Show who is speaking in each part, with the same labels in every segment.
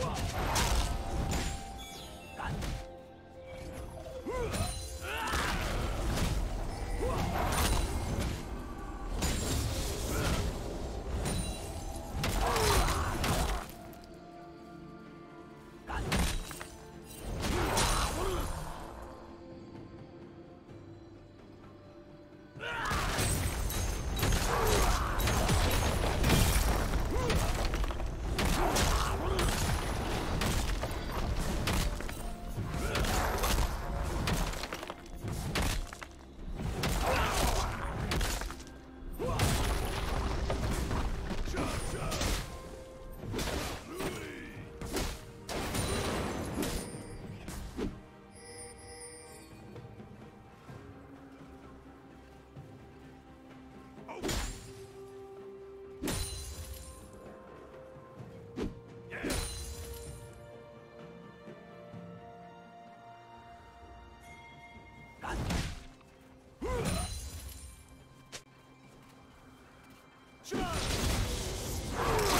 Speaker 1: Whoa! Charge!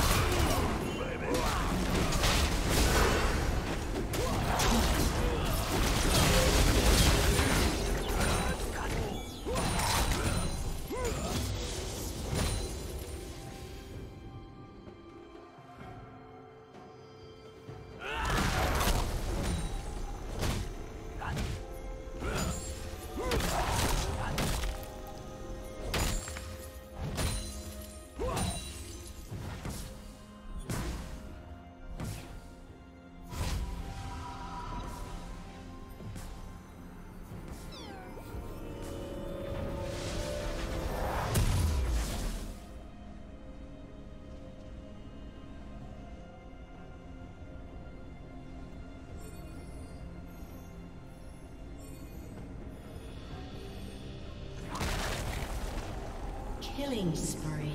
Speaker 1: Killing spree.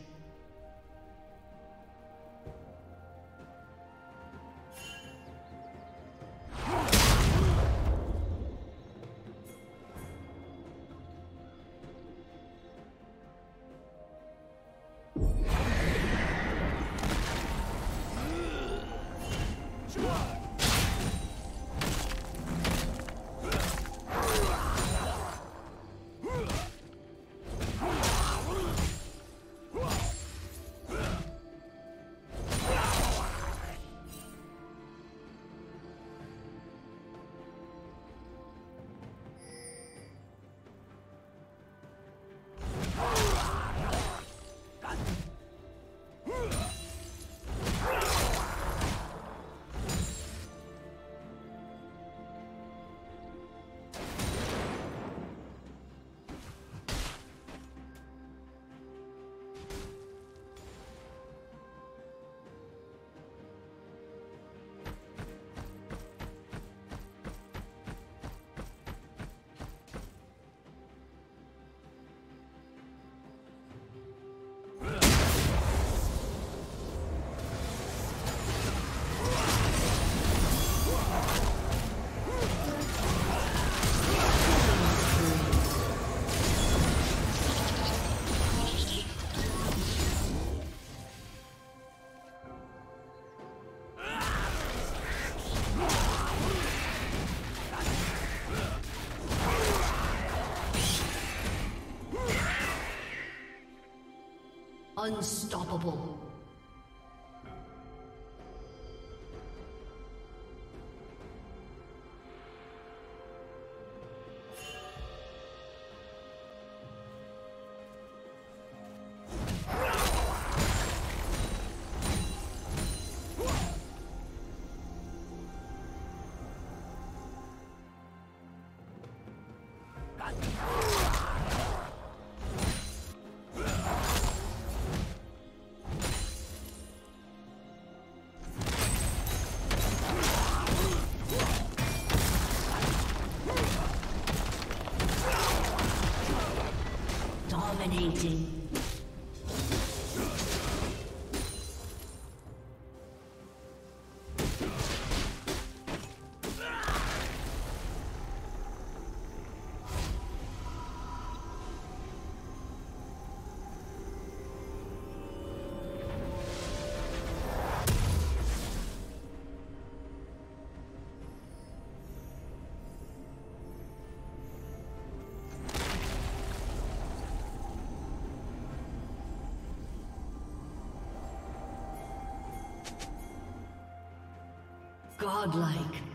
Speaker 1: Unstoppable. Dominating. Godlike.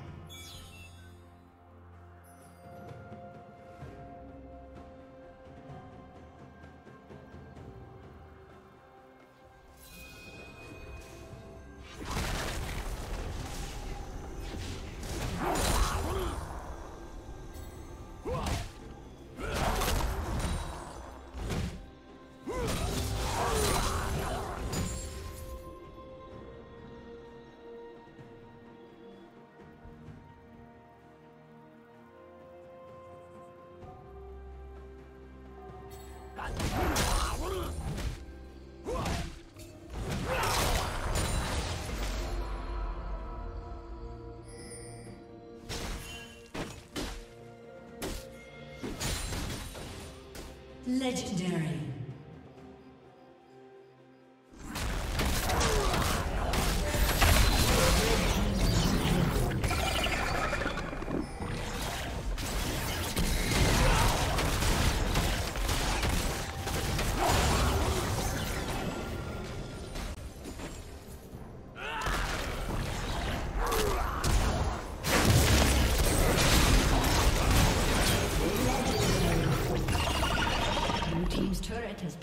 Speaker 1: Legendary.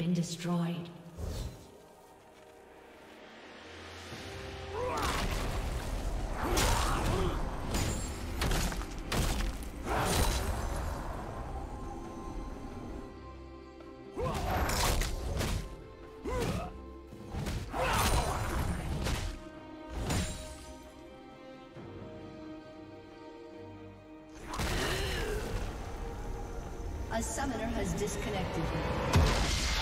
Speaker 1: been destroyed.
Speaker 2: A summoner has disconnected.